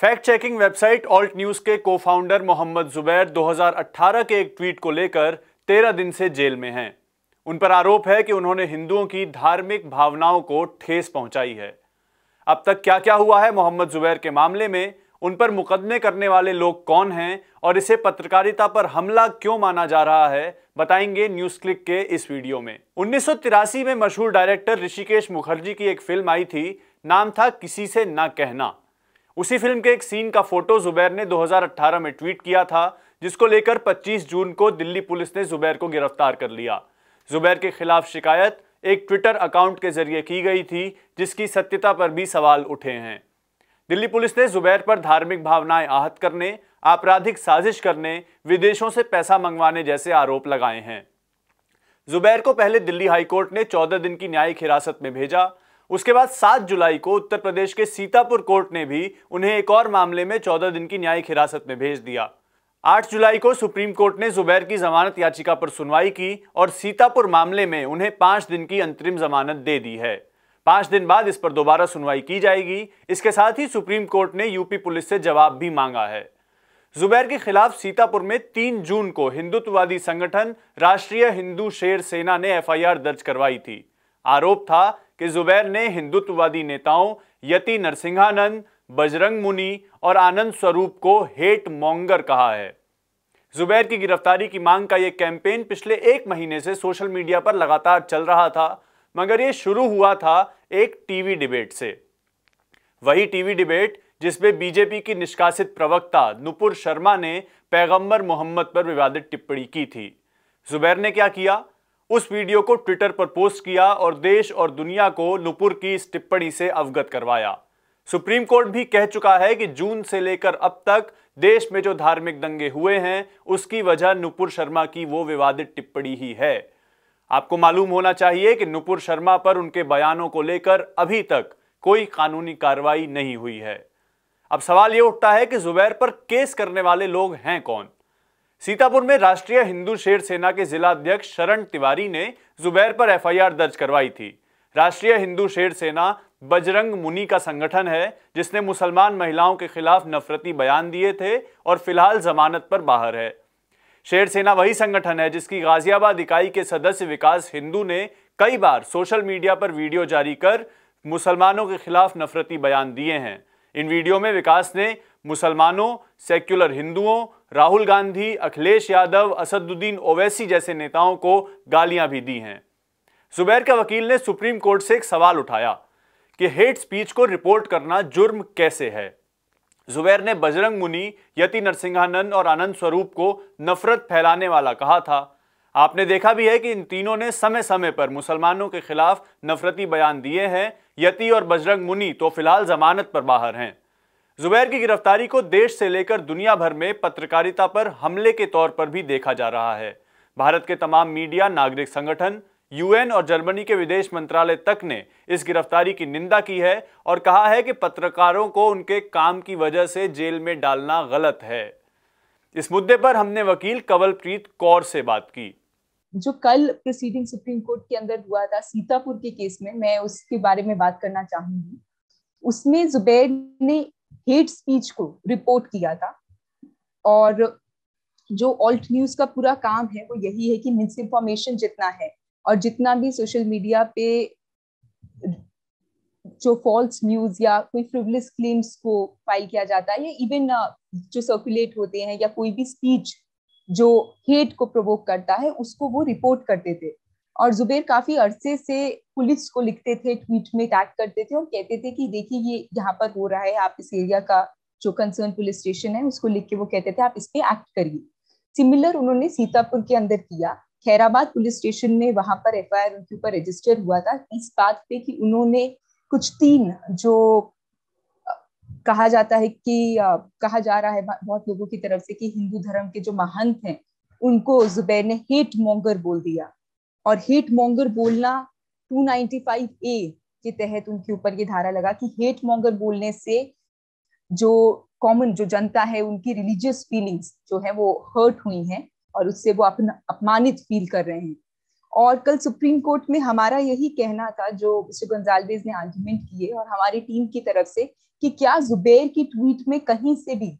Fact checking website Alt News के को founder Mohammed Zubair 2018 के एक ट्वीट को लेकर 13 दिन से जेल में हैं। उन पर आरोप है कि उन्होंने हिंदुओं की धार्मिक भावनाओं को ठेस पहुंचाई है। अब तक क्या क्या हुआ है मोहम्मद जुबैर के मामले में? उन पर मुकदमे करने वाले लोग कौन हैं? और इसे पत्रकारिता पर हमला क्यों माना जा रहा है? बताएँगे न्यूज़ क्लिक के इस वीडियो में। उन्नीस सौ तिरासी में मशहूर डायरेक्टर ऋषिकेश मुखर्जी की एक फ़िल्म आई थी, नाम था किसी से ना कहना। उसी फ़िल्म के एक सीन का फ़ोटो जुबैर ने 2018 में ट्वीट किया था, जिसको लेकर 25 जून को दिल्ली पुलिस ने जुबैर को गिरफ़्तार कर लिया। जुबैर के खिलाफ शिकायत एक ट्विटर अकाउंट के ज़रिए की गई थी, जिसकी सत्यता पर भी सवाल उठे हैं। दिल्ली पुलिस ने जुबैर पर धार्मिक भावनाएँ आहत करने, आपराधिक साजिश करने, विदेशों से पैसा मंगवाने जैसे आरोप लगाए हैं। जुबैर को पहले दिल्ली हाईकोर्ट ने 14 दिन की न्यायिक हिरासत में भेजा उसके बाद 7 जुलाई को उत्तर प्रदेश के सीतापुर कोर्ट ने भी उन्हें एक और मामले में 14 दिन की न्यायिक हिरासत में भेज दिया। 8 जुलाई को सुप्रीम कोर्ट ने जुबैर की जमानत याचिका पर सुनवाई की और सीतापुर मामले में उन्हें पाँच दिन की अंतरिम जमानत दे दी है। पाँच दिन बाद इस पर दोबारा सुनवाई की जाएगी। इसके साथ ही सुप्रीम कोर्ट ने यूपी पुलिस से जवाब भी मांगा है। जुबैर के खिलाफ सीतापुर में 3 जून को हिंदुत्ववादी संगठन राष्ट्रीय हिंदू शेर सेना ने एफआईआर दर्ज करवाई थी। आरोप था कि जुबैर ने हिंदुत्ववादी नेताओं, यति नरसिंहानंद, बजरंग मुनि और आनंद स्वरूप को हेट मोंगर कहा है। जुबैर की गिरफ्तारी की मांग का यह कैंपेन पिछले एक महीने से सोशल मीडिया पर लगातार चल रहा था, मगर यह शुरू हुआ था एक टीवी डिबेट से। वही टीवी डिबेट जिसमें बीजेपी की निष्कासित प्रवक्ता नुपुर शर्मा ने पैगंबर मोहम्मद पर विवादित टिप्पणी की थी। जुबैर ने क्या किया? उस वीडियो को ट्विटर पर पोस्ट किया और देश और दुनिया को नुपुर की इस टिप्पणी से अवगत करवाया। सुप्रीम कोर्ट भी कह चुका है कि जून से लेकर अब तक देश में जो धार्मिक दंगे हुए हैं, उसकी वजह नुपुर शर्मा की वो विवादित टिप्पणी ही है। आपको मालूम होना चाहिए कि नुपुर शर्मा पर उनके बयानों को लेकर अभी तक कोई कानूनी कार्रवाई नहीं हुई है। अब सवाल यह उठता है कि जुबैर पर केस करने वाले लोग हैं कौन? सीतापुर में राष्ट्रीय हिंदू शेर सेना के जिला अध्यक्ष शरण तिवारी ने जुबैर पर एफआईआर दर्ज करवाई थी। राष्ट्रीय हिंदू शेर सेना बजरंग मुनि का संगठन है, जिसने मुसलमान महिलाओं के खिलाफ नफरती बयान दिए थे और फ़िलहाल जमानत पर बाहर है। शेर सेना वही संगठन है, जिसकी गाजियाबाद इकाई के सदस्य विकास हिंदू ने कई बार सोशल मीडिया पर वीडियो जारी कर मुसलमानों के खिलाफ नफरती बयान दिए हैं। इन वीडियो में विकास ने मुसलमानों, सेक्युलर हिंदुओं राहुल गांधी, अखिलेश यादव, असदुद्दीन ओवैसी जैसे नेताओं को गालियाँ भी दी हैं। जुबैर के वकील ने सुप्रीम कोर्ट से एक सवाल उठाया कि हेट स्पीच को रिपोर्ट करना जुर्म कैसे है? जुबैर ने बजरंग मुनि, यति नरसिंहानंद और आनंद स्वरूप को नफरत फैलाने वाला कहा था। आपने देखा भी है कि इन तीनों ने समय समय पर मुसलमानों के खिलाफ नफरती बयान दिए हैं। यति और बजरंग मुनि तो फ़िलहाल जमानत पर बाहर हैं। जुबैर की गिरफ्तारी को देश से लेकर दुनिया भर में पत्रकारिता पर हमले के तौर पर भी देखा जा रहा है। भारत के तमाम मीडिया, नागरिक संगठन, यूएन और जर्मनी के विदेश मंत्रालय तक ने इस गिरफ्तारी की निंदा की है और कहा है कि पत्रकारों को उनके काम की वजह से जेल में डालना गलत है। इस मुद्दे पर हमने वकील कंवलप्रीत कौर से बात की। जो कल प्रोसीडिंग सुप्रीम कोर्ट के अंदर हुआ था, सीतापुर के केस में, मैं उसके बारे में बात करना चाहूँगी। उसमें जुबैर ने हेट स्पीच को रिपोर्ट किया था। और जो ऑल्ट न्यूज़ का पूरा काम है, वो यही है कि मिस इन्फॉर्मेशन जितना है और जितना भी सोशल मीडिया पे जो फॉल्स न्यूज़ या कोई फ्रिवलेस क्लेम्स को फ़ाइल किया जाता है, या इवन जो सर्कुलेट होते हैं या कोई भी स्पीच जो हेट को प्रोवोक करता है, उसको वो रिपोर्ट करते थे और जुबेर काफ़ी अरसे से पुलिस को लिखते थे, ट्वीट में टैग करते थे और कहते थे कि देखिए, ये यहाँ पर हो रहा है, आप इस एरिया का जो कंसर्न पुलिस स्टेशन है, उसको लिख के वो कहते थे, आप इस पे एक्ट करिए। सिमिलर उन्होंने सीतापुर के अंदर किया। खैराबाद पुलिस स्टेशन में वहाँ पर एफ़ आई उनके ऊपर रजिस्टर हुआ था। इस बात पे कि उन्होंने कुछ तीन जो कहा जाता है कि कहा जा रहा है बहुत लोगों की तरफ़ से कि हिंदू धर्म के जो महंत हैं, उनको जुबैर ने हेट मोंगर बोल दिया। और हेट मोंगर बोलना 295 ए के तहत उनके ऊपर ये धारा लगा कि हेट मोंगर बोलने से जो कॉमन जो जनता है, उनकी रिलीजियस फीलिंग्स जो है वो हर्ट हुई हैं और उससे वो अपना, अपमानित फील कर रहे हैं। और कल सुप्रीम कोर्ट में हमारा यही कहना था जो मिस्टर गंजालवेज ने आर्ग्यूमेंट किए और हमारी टीम की तरफ़ से कि क्या जुबैर की ट्वीट में कहीं से भी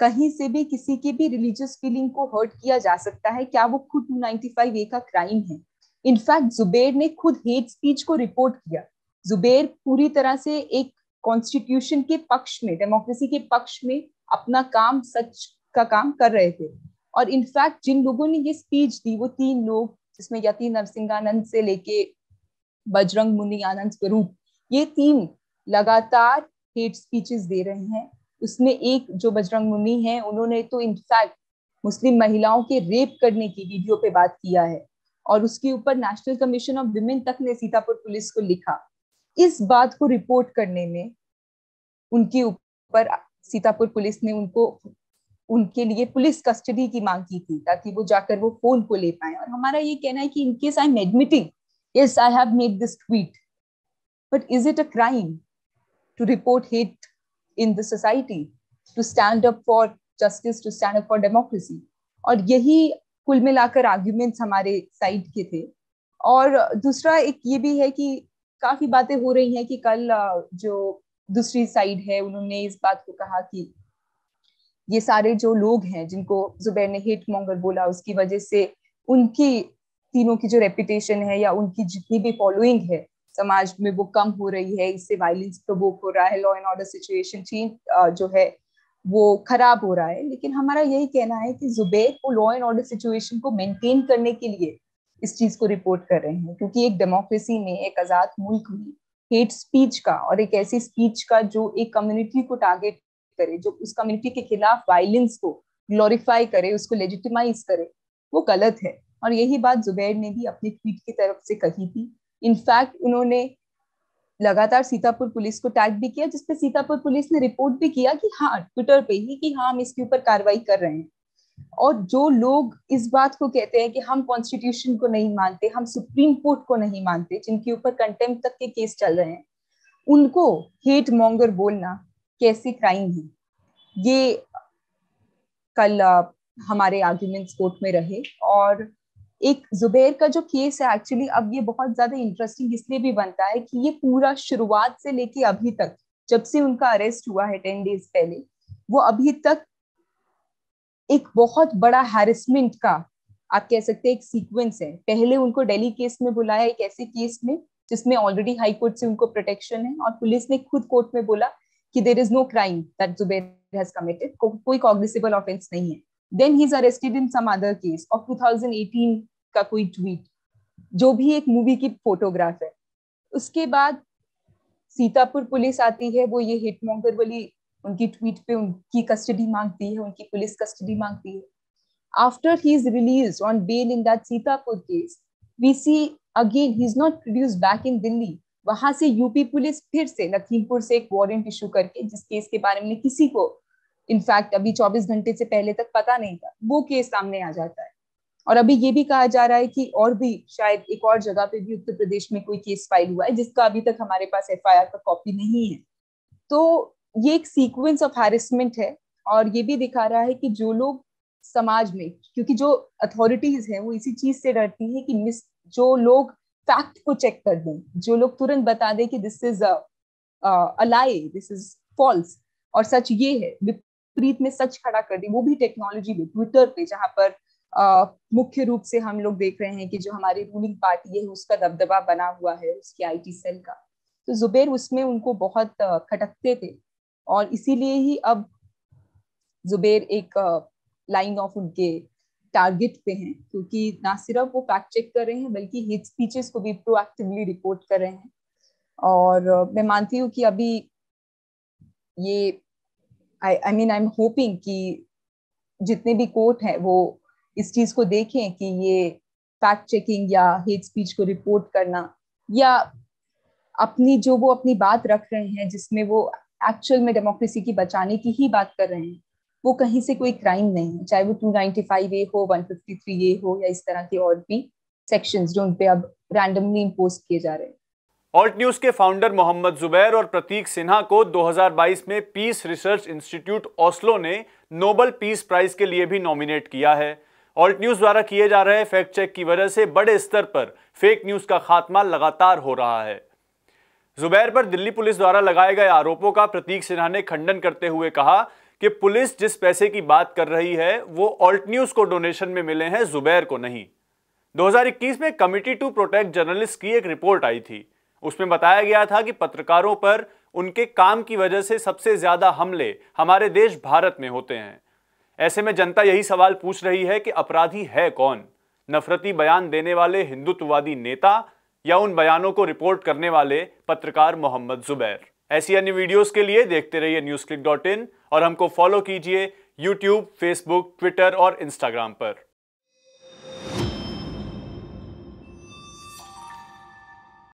कहीं से भी किसी के भी रिलीजियस फीलिंग को हर्ट किया जा सकता है, क्या वो खुद 295 ए का क्राइम है? इनफैक्ट जुबेर ने खुद हेट स्पीच को रिपोर्ट किया। जुबेर पूरी तरह से एक कॉन्स्टिट्यूशन के पक्ष में डेमोक्रेसी के पक्ष में अपना काम, सच का काम कर रहे थे। और इनफैक्ट जिन लोगों ने ये स्पीच दी, वो तीन लोग, जिसमें यति नरसिंहानंद से लेके बजरंग मुनि आनंद स्वरूप, ये तीन लगातार हेट स्पीचेस दे रहे हैं। उसमें एक जो बजरंग मुनि है, उन्होंने तो इनफैक्ट मुस्लिम महिलाओं के रेप करने की वीडियो पे बात किया है और उसके ऊपर नेशनल कमीशन ऑफ़ विमेन तक ने सीतापुर पुलिस को लिखा। इस बात को रिपोर्ट करने में उनके ऊपर सीतापुर पुलिस ने उनको, उनके लिए पुलिस कस्टडी की मांग की थी ताकि वो जाकर वो फ़ोन को ले पाए। और हमारा ये कहना है कि in case I am admitting yes, i have made this tweet, but is it a crime to report hate in the society to stand up for justice, to stand up for democracy. और यही कुल मिलाकर arguments हमारे side के थे। और दूसरा एक ये भी है कि काफ़ी बातें हो रही हैं कि कल जो दूसरी साइड है, उन्होंने इस बात को कहा कि ये सारे जो लोग हैं, जिनको जुबैर ने हेट मोंगर बोला, उसकी वजह से उनकी, तीनों की जो रेपुटेशन है या उनकी जितनी भी फॉलोइंग है समाज में वो कम हो रही है, इससे वायलेंस प्रोवोक हो रहा है law and order situation change जो है, वो खराब हो रहा है। लेकिन हमारा यही कहना है कि जुबैर को लॉ एंड ऑर्डर सिचुएशन को मेंटेन करने के लिए इस चीज़ को रिपोर्ट कर रहे हैं, क्योंकि एक डेमोक्रेसी में, एक आज़ाद मुल्क में हेट स्पीच का और एक ऐसी स्पीच का जो एक कम्युनिटी को टारगेट करे, जो उस कम्युनिटी के खिलाफ वायलेंस को ग्लोरीफाई करे, उसको लेजिटिमाइज करे, वो गलत है। और यही बात जुबैर ने भी अपने ट्वीट की तरफ़ से कही थी। इनफैक्ट उन्होंने लगातार सीतापुर पुलिस को टैग भी किया, जिसपे सीतापुर पुलिस ने रिपोर्ट भी किया कि हाँ ट्विटर पे ही कि हाँ हम इसके ऊपर कार्रवाई कर रहे हैं। और जो लोग इस बात को कहते हैं कि हम कॉन्स्टिट्यूशन को नहीं मानते, हम सुप्रीम कोर्ट को नहीं मानते, जिनके ऊपर कंटेम्प तक के केस चल रहे हैं, उनको हेट मॉन्गर बोलना कैसे क्राइम है? ये कल हमारे आर्ग्यूमेंट्स कोर्ट में रहे और एक जुबैर का जो केस है एक्चुअली अब ये बहुत ज़्यादा इंटरेस्टिंग इसलिए भी बनता है कि ये पूरा शुरुआत से लेके अभी तक, जब से उनका अरेस्ट हुआ है टेन डेज़ पहले, वो अभी तक एक बहुत बड़ा हैरेसमेंट का, आप कह सकते हैं एक सीक्वेंस है। पहले उनको दिल्ली केस में बुलाया एक ऐसे केस में, जिसमें ऑलरेडी हाई कोर्ट से उनको प्रोटेक्शन है और पुलिस ने खुद कोर्ट में बोला कि there is no crime that Zubair has committed कोई कॉग्निसिबल ऑफेंस नहीं है। Then he is arrested in some other case of 2018 का कोई ट्वीट जो भी एक मूवी की फोटोग्राफ है। उसके बाद सीतापुर पुलिस आती है, वो ये हिटमोंगर वाली उनकी ट्वीट पे उनकी कस्टडी मांगती है, उनकी पुलिस कस्टडी मांगती है। After he is release on bail in that Sitapur case we see again he is not produce back in Delhi वहाँ से यूपी पुलिस फिर से लखीमपुर से एक वारंट इशू करके, जिस केस के बारे में किसी को इनफैक्ट अभी 24 घंटे से पहले तक पता नहीं था, वो केस सामने आ जाता है। और अभी ये भी कहा जा रहा है कि और भी शायद एक और जगह पे भी उत्तर प्रदेश में कोई केस फ़ाइल हुआ है, जिसका अभी तक हमारे पास एफआईआर का कॉपी नहीं है। तो ये एक सीक्वेंस ऑफ़ हैरेसमेंट है और ये भी दिखा रहा है कि जो लोग समाज में, क्योंकि जो अथॉरिटीज है, वो इसी चीज़ से डरती है कि मिस, जो लोग फैक्ट को चेक कर दें, जो लोग तुरंत बता दें कि this is a lie this is false और सच ये है, विपरीत में सच खड़ा कर दें, वो भी टेक्नोलॉजी में ट्विटर पे, जहाँ पर मुख्य रूप से हम लोग देख रहे हैं कि जो हमारी रूलिंग पार्टी है, उसका दबदबा बना हुआ है उसके आईटी सेल का। तो जुबेर उसमें उनको बहुत खटकते थे और इसीलिए ही अब जुबेर एक लाइन ऑफ़ उनके टारगेट पे हैं क्योंकि ना सिर्फ़ वो फैक्ट चेक कर रहे हैं, बल्कि हिट स्पीचेस को भी प्रोएक्टिवली रिपोर्ट कर रहे हैं। और मैं मानती हूँ कि अभी ये I I mean I am hoping कि जितने भी कोर्ट हैं, वो इस चीज़ को देखें कि ये फैक्ट चेकिंग या हेट स्पीच को रिपोर्ट करना या अपनी जो वो अपनी बात रख रहे हैं, जिसमें वो एक्चुअल में डेमोक्रेसी की बचाने की ही बात कर रहे हैं, वो कहीं से कोई क्राइम नहीं है, चाहे वो 295 ए हो 153 ए हो या इस तरह के और भी सेक्शंस जो उन पे अब रैंडमली इम्पोज किए जा रहे हैं। ऑल्ट न्यूज़ के फाउंडर मोहम्मद जुबैर और प्रतीक सिन्हा को 2022 में पीस रिसर्च इंस्टीट्यूट ओस्लो ने नोबल पीस प्राइज के लिए भी नॉमिनेट किया है। ऑल्ट न्यूज़ द्वारा किए जा रहे फैक्ट चेक की वजह से बड़े स्तर पर फेक न्यूज़ का खात्मा लगातार हो रहा है। जुबैर पर दिल्ली पुलिस द्वारा लगाए गए आरोपों का प्रतीक सिन्हा ने खंडन करते हुए कहा कि पुलिस जिस पैसे की बात कर रही है, वो ऑल्ट न्यूज़ को डोनेशन में मिले हैं, जुबैर को नहीं। 2021 में कमिटी टू प्रोटेक्ट जर्नलिस्ट की एक रिपोर्ट आई थी। उसमें बताया गया था कि पत्रकारों पर उनके काम की वजह से सबसे ज़्यादा हमले हमारे देश भारत में होते हैं। ऐसे में जनता यही सवाल पूछ रही है कि अपराधी है कौन? नफरती बयान देने वाले हिंदुत्ववादी नेता या उन बयानों को रिपोर्ट करने वाले पत्रकार मोहम्मद जुबैर? ऐसी अन्य वीडियोस के लिए देखते रहिए न्यूज़ क्लिक डॉट इन और हमको फॉलो कीजिए यूट्यूब, फेसबुक, ट्विटर और इंस्टाग्राम पर।